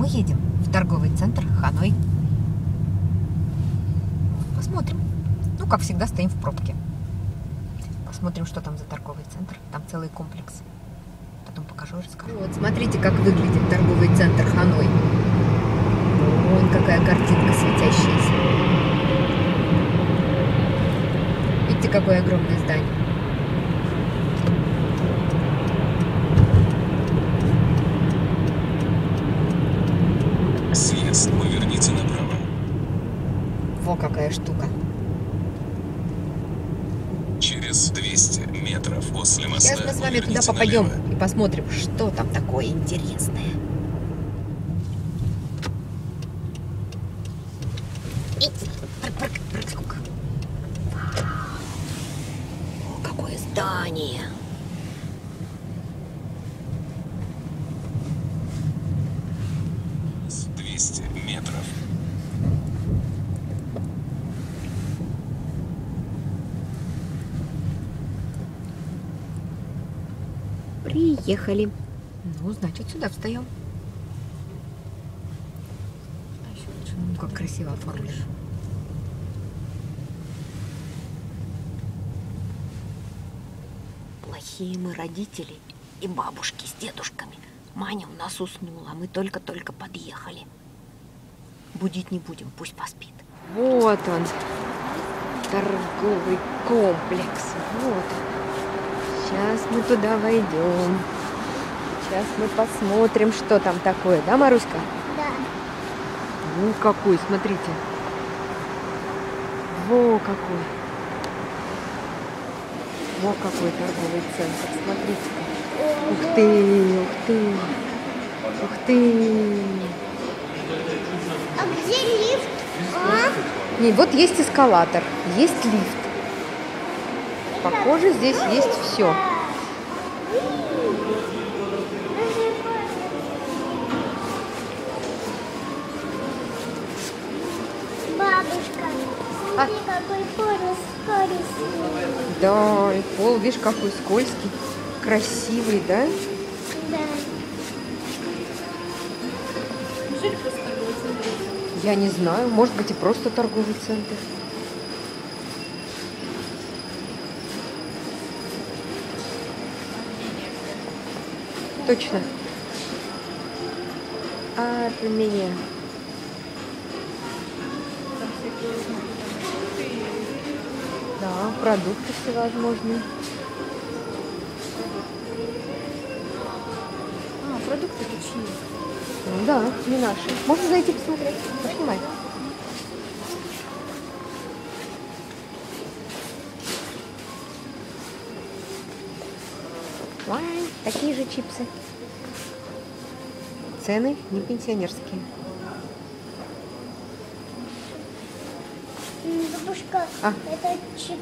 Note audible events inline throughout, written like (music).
мы едем в торговый центр Ханой. Посмотрим. Ну, как всегда, стоим в пробке. Посмотрим, что там за торговый центр. Там целый комплекс. Потом покажу и расскажу. Вот, смотрите, как выглядит торговый центр Ханой. Вон какая картинка светящаяся. Видите, какое огромное здание. Съезд, поверните направо. Во какая штука. Через 200 метров после моста Сейчас мы с вами туда попадем налево. и посмотрим, что там такое интересное. О, какое здание! С 200 метров. Приехали. Ну, значит, сюда встаем. Ну, как красиво оформлено. Плохие мы родители и бабушки с дедушками. Маня у нас уснула, а мы только-только подъехали. Будить не будем, пусть поспит. Вот он, торговый комплекс. Вот он. Сейчас мы туда войдем. Сейчас мы посмотрим, что там такое. Да, Маруська? Да. Ну, какой, смотрите. Во какой. Во какой торговый центр. Смотрите. Ух ты, ух ты. Ух ты. А где лифт? А? Не, вот есть эскалатор, есть лифт. Похоже, здесь есть все. Бабушка, А? смотри, какой порос скоростный. Да, и пол, видишь, какой скользкий, красивый, да? Да. Я не знаю, может быть и просто торговый центр. Точно. Армения. Да, продукты всевозможные. А, продукты чьи? Ну Да, не наши. Можно зайти посмотреть, поснимать. Вай, такие же чипсы. Цены не пенсионерские. Бабушка, А. это чипс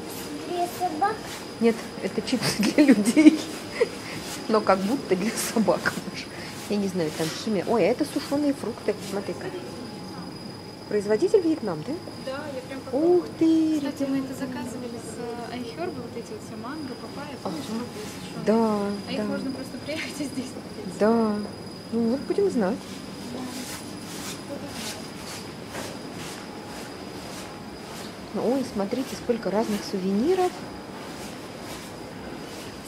для собак? Нет, это чипсы для людей. Но как будто для собак. Я не знаю, там химия. Ой, а это сушеные фрукты. Смотри-ка. Производитель Вьетнам, да? Да, я прям как... Ух ты, Кстати, ребята. мы это заказывали с айхерба, вот эти вот все манго, папайя, помнишь, Ага. фрукты сушеные? Да, А их да, можно просто приехать и (laughs) здесь купить. да. Ну вот будем знать. Ой, смотрите, сколько разных сувениров,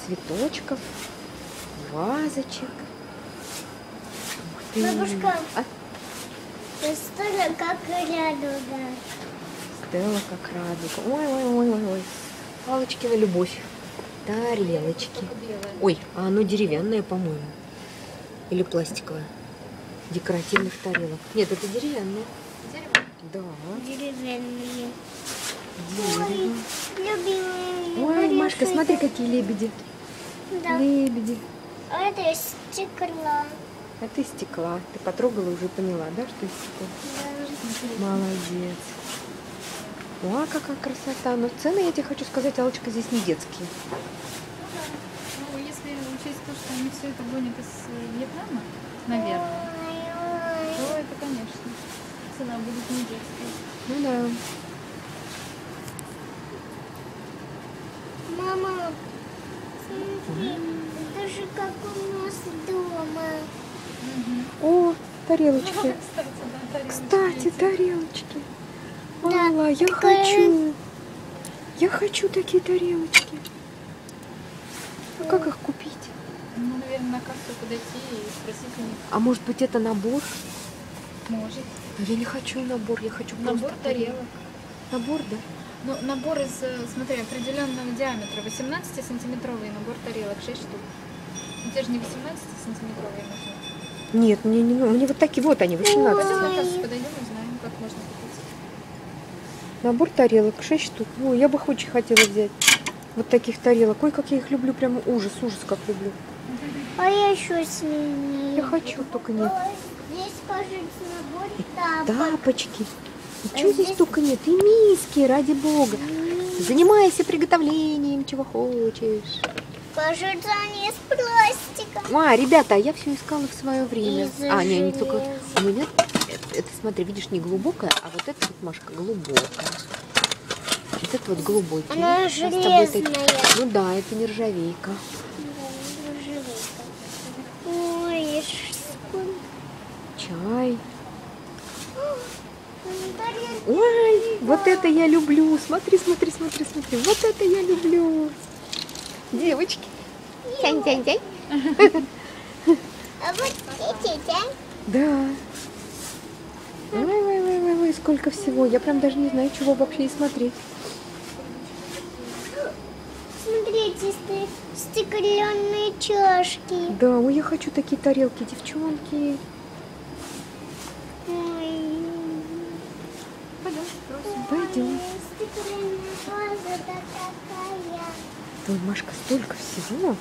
цветочков, вазочек. Ух ты. Бабушка. А, История как радуга. Стелла как радуга. Ой, ой, ой, ой, ой. Палочки на любовь. Тарелочки. Ой, а оно деревянное, по-моему. Или пластиковое. Декоративных тарелок. Нет, это деревянное. Да. Деревянные. Дерево. Любимые. Ой, Машка, смотри, какие лебеди. Да. Лебеди. А это из стекла. Это из стекла. Ты потрогала уже поняла, да, что из стекла? Да. Молодец. О, какая красота. Но цены, я тебе хочу сказать, Алочка, здесь не детские. Ну, если учесть то, что они все это гонят из э, Вьетнама, наверное, Ой, то это, конечно, цена будет не детская. Ну да. Мама, смотри, это же как у нас дома. О, тарелочки. Кстати, да, тарелочки Алла, я такая- хочу. Я хочу такие тарелочки. А как их купить? Ну, наверное, на кассу подойти и спросить у них. А может быть это набор? Может. Но я не хочу набор, я хочу Набор просто тарелок. Набор, да? Ну, набор из, э, смотри, определенного диаметра. 18-сантиметровый набор тарелок, 6 штук. Ну, тебе же не 18-сантиметровые нужны. Нет, мне не нужно. Мне вот такие, вот они, 18. Пойдем на Ой. кассу подойдем, узнаем, как можно купить. Набор тарелок, 6 штук. Ой, я бы очень хотела взять вот таких тарелок. Ой, как я их люблю, прям ужас, ужас, как люблю. А я еще сильнее. Я хочу, только нет. Здесь, кажется, набор тапок. Тапочки. И А что здесь только нет? И миски, ради бога. Занимайся приготовлением, чего хочешь. Кажется, они из пластика. А, ребята, я все искала в свое время. Из А, не, не только... У меня, это, это, смотри, видишь, не глубокая, а вот это вот, Машка, глубокая. Вот это вот глубокий. Она Мы с тобой железная. Ну да, это нержавейка. Ой, сколько. Чай. Ой, вот это я люблю. Смотри, смотри, смотри, смотри. Вот это я люблю. Девочки. Тянь, тянь, тянь. А вот эти, да? Да. Ой, ой, ой, ой, ой, сколько всего. Я прям даже не знаю, чего вообще и смотреть. Смотрите, сте- стеклянные чашки. Да, ой, я хочу такие тарелки, девчонки. Ой. Пойдем, спросим. Пойдем. Ой, Стеклянная ваза да такая. Ой, Машка, столько всего.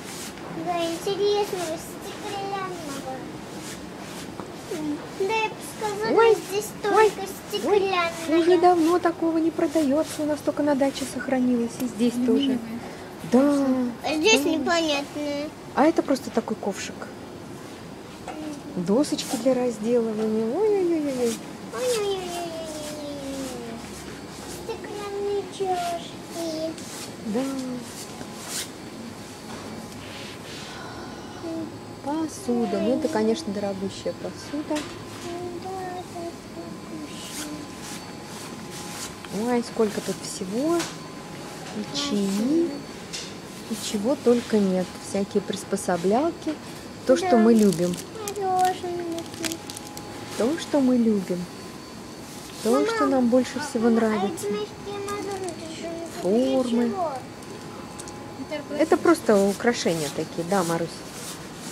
Да, интересного стеклянного. Да, я бы сказала, Ой, здесь ой, только Ой, уже давно такого не продается. У нас только на даче сохранилось. И здесь тоже. Да. А здесь непонятное. А это просто такой ковшик. Досочки для разделывания. Ой-ой-ой-ой. Стеклянные чашки. Да. Посуда. Ну, это, конечно, дорогущая посуда. Да, да, да. Ой, сколько тут всего. И чаи. И чего только нет. Всякие приспособлялки. То, что мы любим. То, что мы любим. То, что нам больше всего нравится. Формы. Это просто украшения такие, да, Марусь?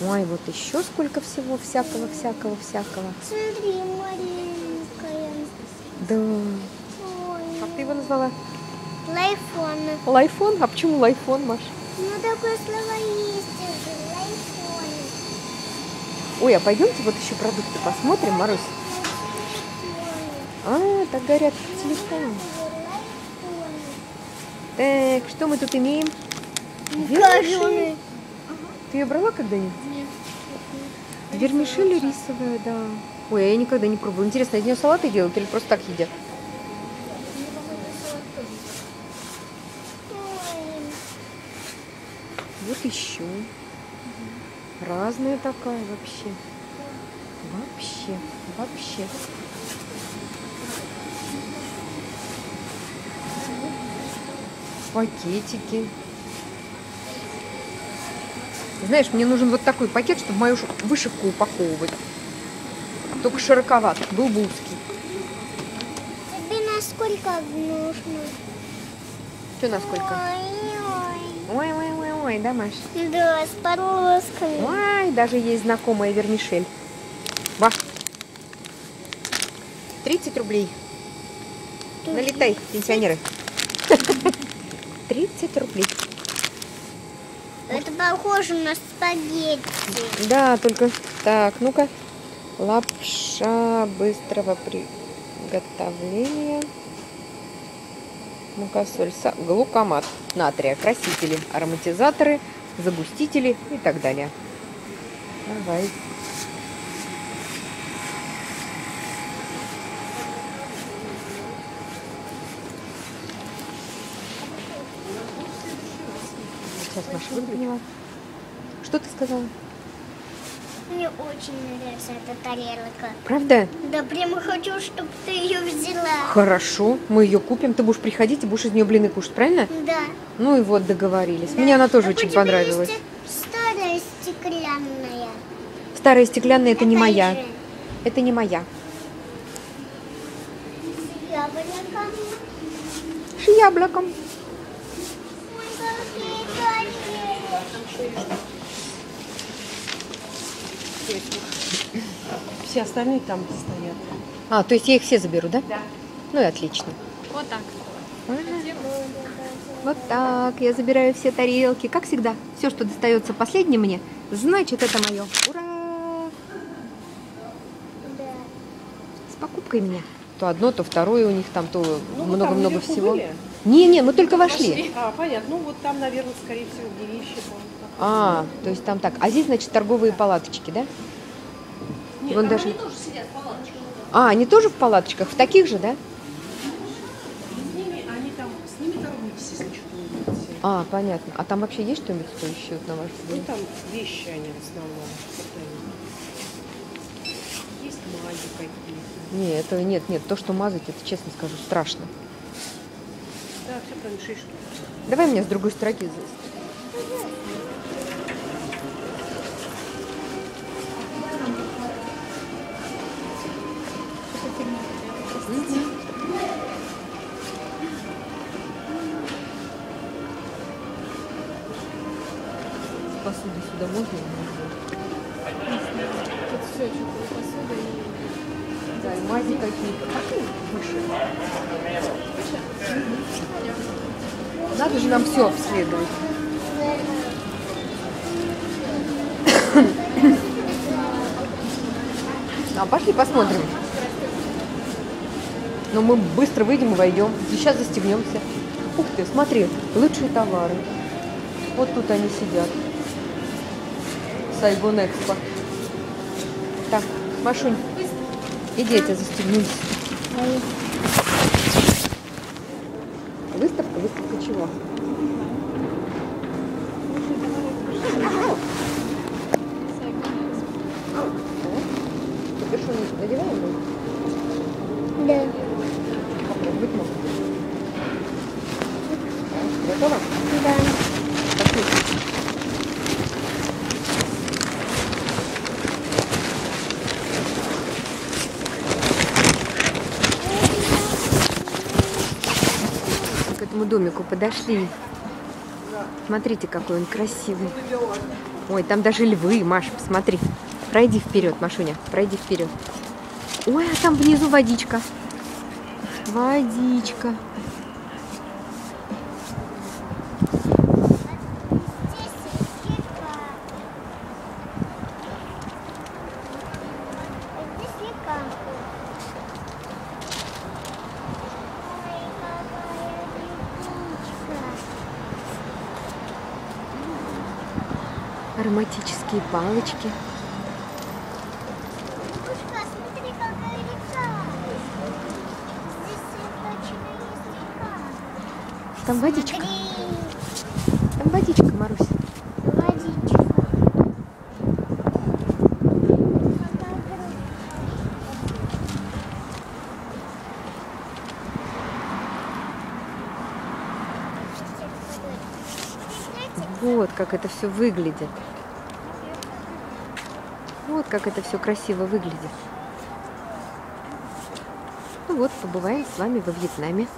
Ой, вот еще сколько всего, всякого, всякого, всякого. Смотри, маленькая. Да. Ой. Как ты его назвала? Лайфон. Лайфон? А почему лайфон, Маш? Ну, такое слово есть уже. Лайфон. Ой, а пойдемте вот еще продукты посмотрим, Марусь. А, так горят телефон. Так, что мы тут имеем? Вермишель. Ты ее брала когда-нибудь? Вермишель рисовая, да. Ой, я никогда не пробовала. Интересно, из нее салаты делают или просто так едят? Вот еще. Разная такая вообще. Вообще, вообще. Пакетики. Знаешь, мне нужен вот такой пакет, чтобы мою вышивку упаковывать. Только широковат, был бы узкий. Тебе насколько нужно? Что насколько? Ой, Ой, ой, ой, ой, да, Маш? Да, с полосками. Ой, даже есть знакомая вермишель. Ва. 30 рублей. Налетай, пенсионеры. (laughs) 30 рублей. Похоже на спагетти. Да, только так, ну-ка. Лапша быстрого приготовления. Мука, соль, са- глукомат натрия, красители, ароматизаторы, загустители и так далее. Давай. Сейчас Маша выпила. Что ты сказала? мне очень нравится эта тарелка. Правда? Да, прямо хочу, чтобы ты ее взяла. Хорошо, мы ее купим. Ты будешь приходить и будешь из нее блины кушать, правильно? Да. Ну и вот договорились. Мне она тоже А очень у тебя понравилась. есть старая стеклянная. Старая стеклянная это не Такая моя. же, Это не моя. С яблоком. С яблоком. Ой, какие тарелки. Все остальные там стоят. А, то есть я их все заберу, да? Да. Ну и отлично. Вот так. Вот так, я забираю все тарелки, как всегда. Все, что достается последним мне, значит это мое. Ура! Да. С покупкой меня. То одно, то второе у них там, то Ну, много-много наверху всего. были? Не-не, мы только вошли. А, понятно. Ну, вот там, наверное, скорее всего, так. А, то есть там так. А здесь, значит, торговые палаточки, да? Нет, Вон даже- они тоже сидят в палаточках. А, они тоже в палаточках? В таких же, да? С ними, они там, с ними торгуйтесь, если. А, понятно. А там вообще есть что-нибудь стоящее, на ваш Ну, взгляд? там вещи они в основном. Есть мази какие-то. Не, это нет, нет. То, что мазать, это, честно скажу, страшно. Да, все прям 6 штук. Давай мне с другой строки. Можно? Тут все, что посуда и... Да, и мази какие-то. Пошли выше. Надо же нам все обследовать. (coughs) А пошли посмотрим. Но мы быстро выйдем и войдем. Сейчас застегнемся. Ух ты, смотри, лучшие товары. Вот тут они сидят. Сайгон Экспо. Так, Машунь, иди, я тебя застегнусь. Выставка? Выставка чего? Капюшон надеваем? да? Да. Попробовать можно. Готово? Да. Пошли. К этому домику подошли. Смотрите, какой он красивый. Ой, там даже львы, Маш, посмотри. Пройди вперед, Машуня, пройди вперед. Ой, а там внизу водичка. Водичка. Здесь река. Здесь река. Ой, какая речка. Ароматические палочки. Там водичка. Там водичка, Марусь. водичка. Вот как это все выглядит. Как это все красиво выглядит. Ну вот, побываем с вами во Вьетнаме.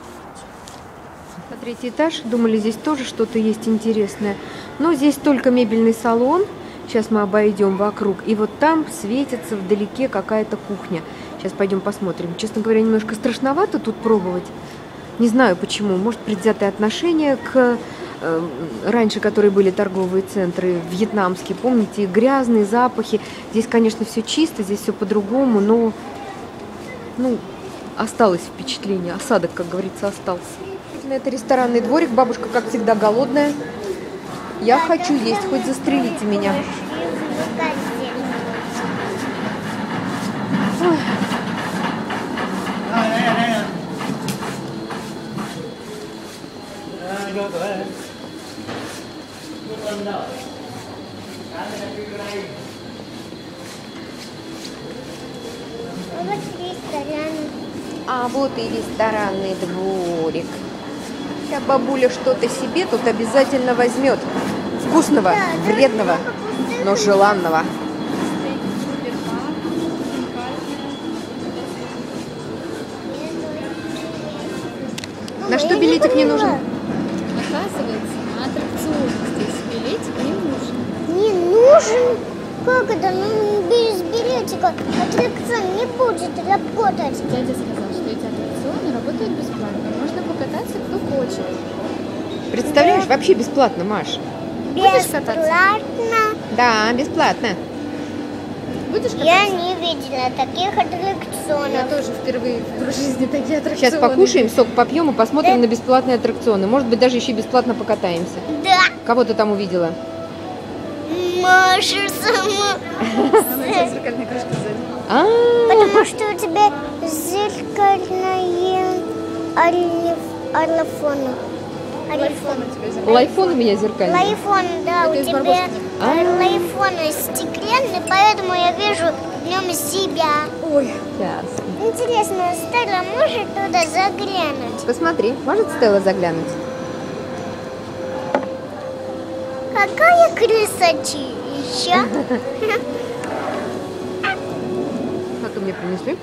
На третий этаж. Думали, здесь тоже что-то есть интересное. Но здесь только мебельный салон. Сейчас мы обойдем вокруг. И вот там светится вдалеке какая-то кухня. Сейчас пойдем посмотрим. Честно говоря, немножко страшновато тут пробовать. Не знаю почему. Может, предвзятое отношение к раньше, которые были торговые центры вьетнамские. Помните, грязные запахи. Здесь, конечно, все чисто, здесь все по-другому, но ну, осталось впечатление. Осадок, как говорится, остался. Это ресторанный дворик. Бабушка, как всегда, голодная. Я хочу есть, хоть застрелите меня. Вот ресторан. А вот и ресторанный дворик. Сейчас бабуля что-то себе тут обязательно возьмет. Вкусного, вредного, но желанного. На что билетик не нужен? Оказывается, на аттракцион билетик не нужен. Не нужен? Как это? Ну, без билетика аттракцион не будет работать. Дядя сказал, что эти аттракционы работают бесплатно. Можно покататься, кто хочет. Представляешь, вообще бесплатно, Маш. Бесплатно. Да, бесплатно. Будешь кататься? Я не видела таких Я аттракционов. тоже впервые в жизни такие аттракционы. Сейчас покушаем, сок попьем и посмотрим на бесплатные аттракционы. Может быть, даже еще бесплатно покатаемся. Да. Кого ты там увидела? Маша сама. Зеркальная крышка сзади. Потому что у тебя зеркальное олиф- олифон. Лайфон у тебя зеркальный. лайфон у меня зеркальный. Лайфон, да, у тебя Барбоскиных. А. лайфон стеклянный, поэтому я вижу в нем себя. Ой, Сейчас. Интересно, Стелла может туда заглянуть? Посмотри, может Стелла заглянуть? Какая красотища! Это мне принесли.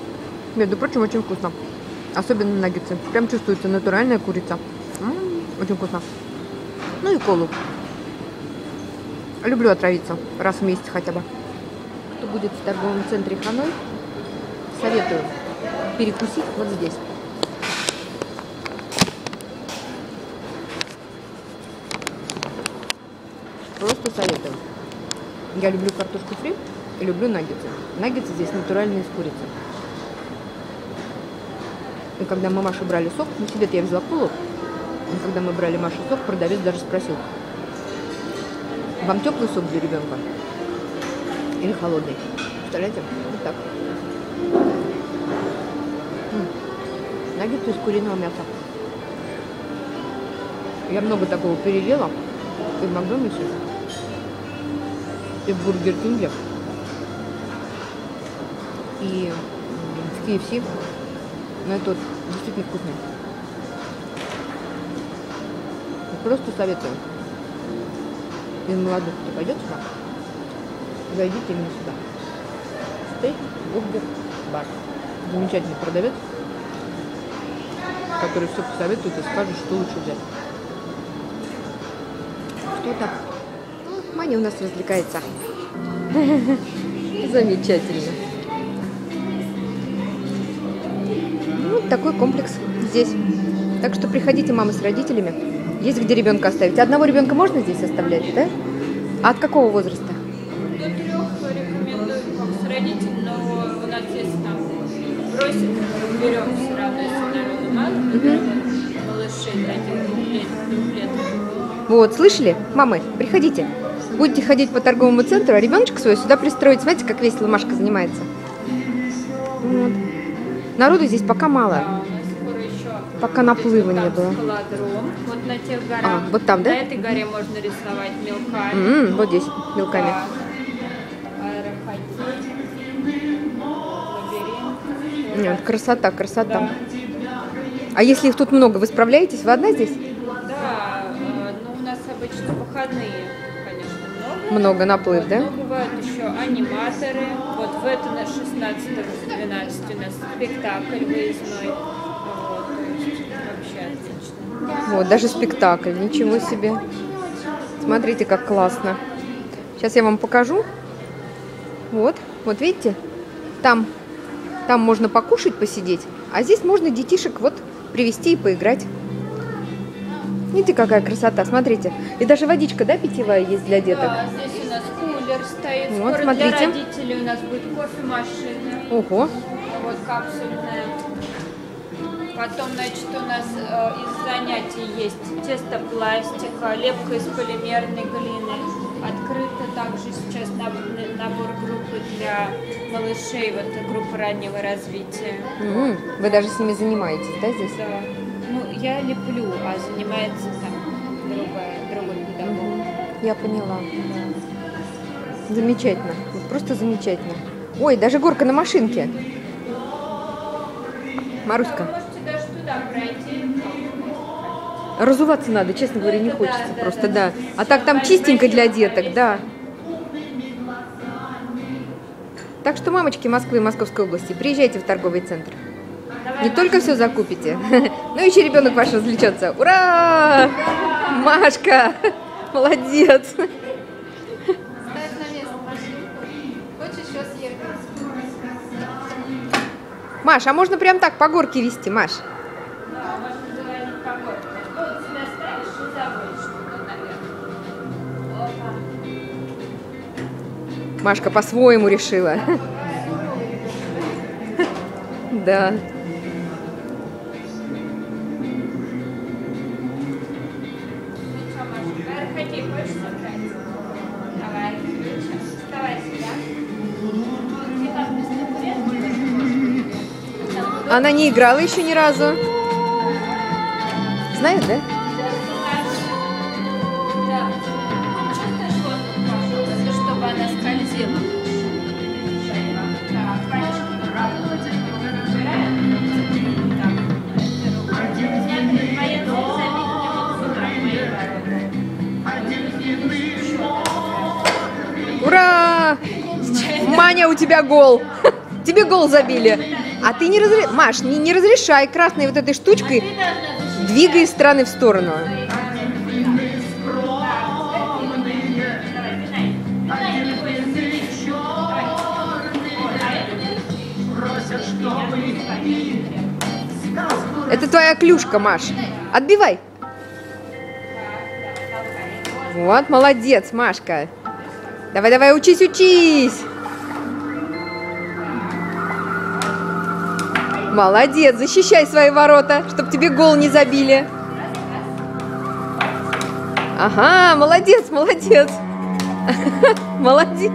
Между прочим, очень вкусно. Особенно наггетсы. Прям чувствуется натуральная курица. Очень вкусно. Ну и колу. Люблю отравиться раз в месяц хотя бы. Кто будет в торговом центре Ханой, советую перекусить вот здесь. Просто советую. Я люблю картошку фри и люблю наггетсы. Наггетсы здесь натуральные из курицы. И когда мы Маше брали сок, ну себе-то я взяла колу, и когда мы брали Маше сок, продавец даже спросил, вам теплый сок для ребенка или холодный? Представляете? Вот так. Наггетсы из куриного мяса. Я много такого переела и в Макдональдсе, и в Бургер Кинге, и в KFC. Но это вот действительно вкусно. Просто советую. Из молодых, кто пойдет сюда, зайдите именно сюда. Стейк, бургер, бар. Замечательный продавец, который все посоветует и скажет, что лучше взять. Что так? Маня у нас развлекается. (laughs) Замечательно. Ну, Вот такой комплекс здесь. Так что приходите, мамы с родителями. Есть где ребенка оставить. Одного ребенка можно здесь оставлять, да? А от какого возраста? До трех рекомендую с родителем, но у нас есть там бросит, берем все равно, если мало, берем малышей таких двух лет, двух лет. Вот, слышали? Мамы, приходите. Будете ходить по торговому центру, а ребеночка свой сюда пристроить. Смотрите, как весело Машка занимается. Вот. Народу здесь пока мало. Да, Пока наплыва не было. вот на тех горах. А, вот там, да? На этой горе можно рисовать мелками. М, вот здесь, мелками. Да. Нет, красота, красота. А если их тут много, вы справляетесь? Вы одна здесь? Да, э, ну у нас обычно выходные, много. Наплыв, да? Но бывают еще аниматоры. Вот в это на 16-12 у нас спектакль выездной. Вот, вообще отлично. Вот, даже спектакль, ничего себе. Смотрите, как классно. Сейчас я вам покажу. Вот, вот видите, там, там можно покушать, посидеть, а здесь можно детишек вот привести и поиграть. Видите, какая красота, смотрите. И даже водичка, да, питьевая есть для деток? Да, здесь у нас кулер стоит. Вот, Скоро смотрите. для родителей у нас будет кофемашина. Ого, Вот капсульная. Потом, значит, у нас э, из занятий есть тестопластика, лепка из полимерной глины. Открыто также сейчас набор, набор группы для малышей, вот группа раннего развития. М, вы даже с ними занимаетесь, да, здесь? Да. Я леплю, а занимается там другая, другой педагог. Я поняла. Замечательно, вот просто замечательно. Ой, даже горка на машинке. Маруська, Можете даже туда пройти. разуваться надо, честно говоря, не хочется просто, да. А так там чистенько для деток, да. Так что, мамочки Москвы и Московской области, приезжайте в торговый центр. Не только все закупите, (laughs) но еще ребенок ваш развлечется. Ура! Машка! Молодец! Маш, а можно прям так по горке вести, Маш? Машка по-своему решила. (laughs) Да. Она не играла еще ни разу. Знает, да? Ура! Маня, у тебя гол. (laughs) Тебе гол забили. А ты не разрешай, Маш, не, не разрешай красной вот этой штучкой двигай из стороны в сторону. Это твоя клюшка, Маш. Отбивай. Вот, молодец, Машка. Давай, давай, учись, учись. Молодец, защищай свои ворота, чтобы тебе гол не забили. Ага, молодец, молодец. (laughs) Молодец.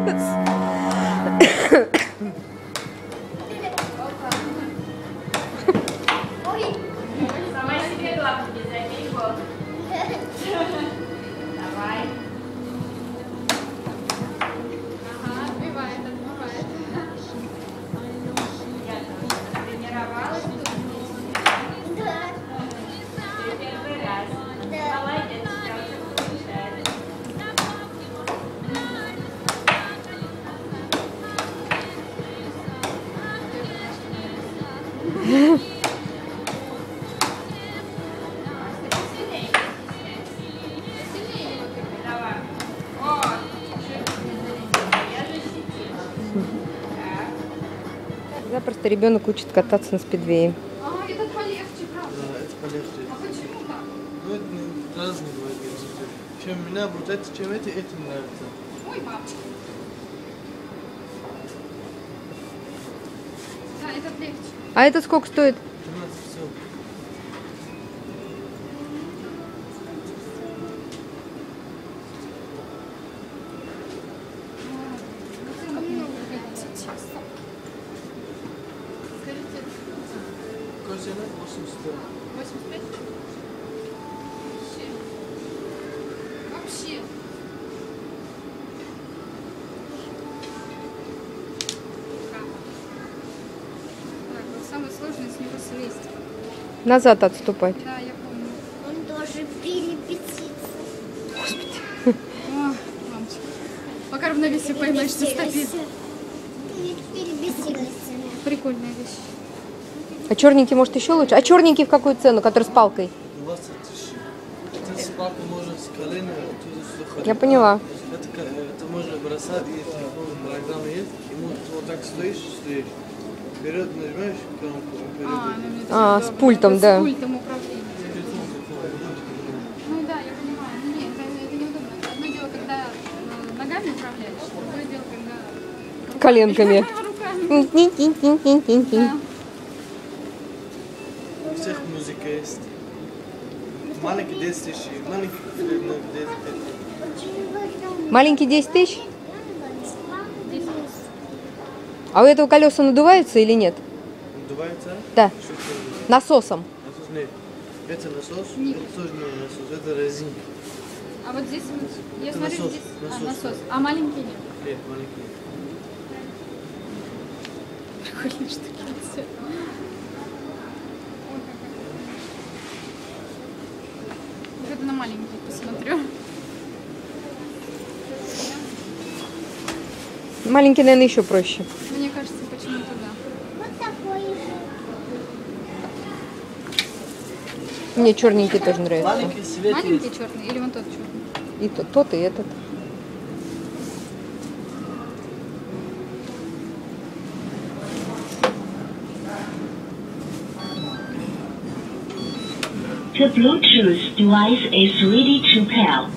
Запросто ребенок учит кататься на спидвее. А, этот полегче, правда. Да, это полегче. А почему так? Ну, это не- разные бывают. Чем меня вот эти, чем эти, эти нравятся. Ой, мамочка. Да, этот легче. А это сколько стоит? Цена? 80 долларов. 85? Вообще. Вообще. Так, самое сложное с него слезть. Назад отступать. Да, я помню. Он тоже перепетится. О, мамочка. Пока равновесие поймаешь, стопит. Перебесилась. Прикольная вещь. А черненький может еще лучше? А черненький в какую цену, который с палкой? 20 тысяч. Это с палкой можно с колена туда-сюда ходить. Я поняла. Это, можно бросать, и телефон программа есть, и вот, так стоишь, стоишь. Вперед нажимаешь кнопку, вперед А, ну, А, с пультом, да. С пультом управления. Ну да, я понимаю. Ну, Нет, это, это неудобно. Одно дело, когда э, ногами управляешь, другое дело, когда Коленками. (laughs) руками. Да. У всех музыка есть. Маленький 10 тысяч, маленький ну, 10 тысяч. Маленький 10 тысяч? А у этого колеса надуваются или нет? Надувается? Да. Что это? Насосом. Насос нет. Это насос, это тоже не насос, это резинка. А вот здесь, я Это смотрю, насос, здесь а, насос. насос. А маленький нет. Нет, маленький. Прикольные штуки. Маленький посмотрю. Маленький, наверное, еще проще. Мне кажется, почему-то да. Вот такой же. Мне черненький тоже нравится. Маленький Маленький черный или вон тот черный? И тот, тот, и этот. the Bluetooth device is ready to pair.